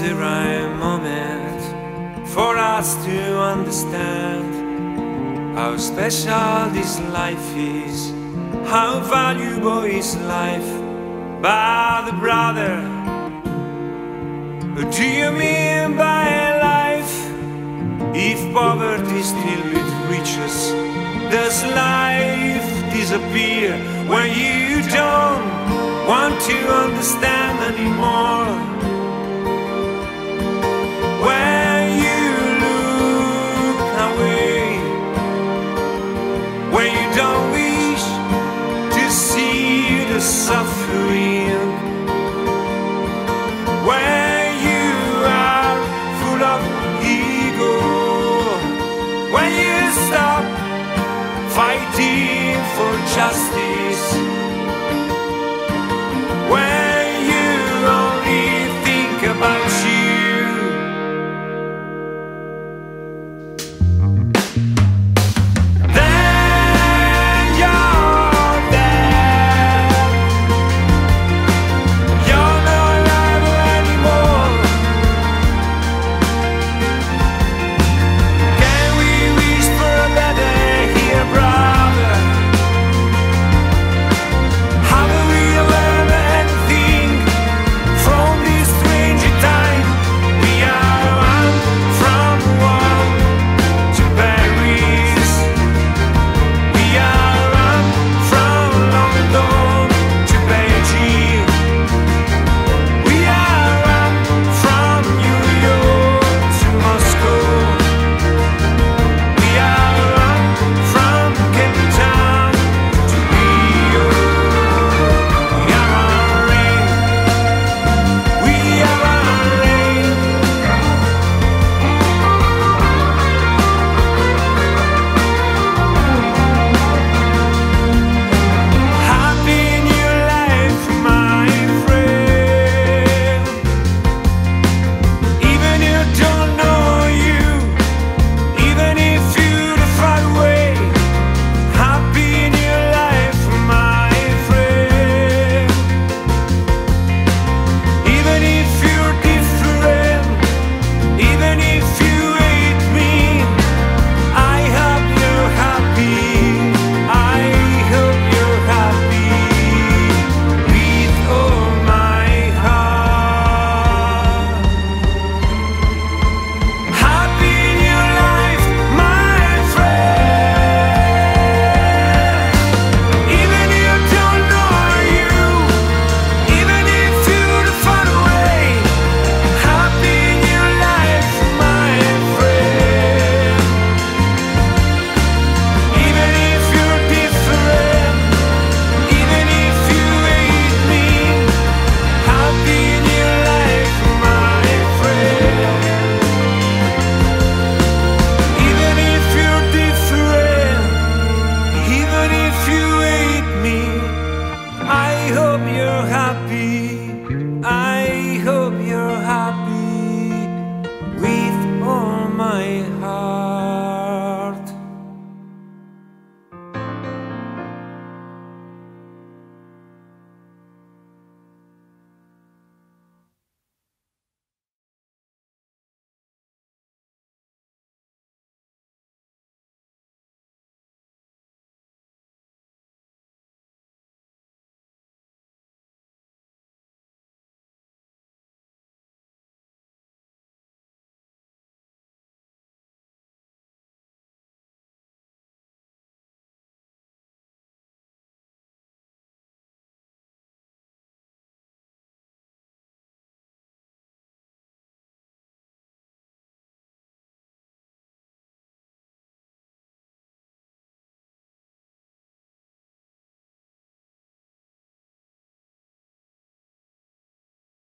the right moment for us to understand how special this life is, how valuable is life. But brother, what do you mean by life? If poverty still with riches, does life disappear when you don't want to understand anymore? happy.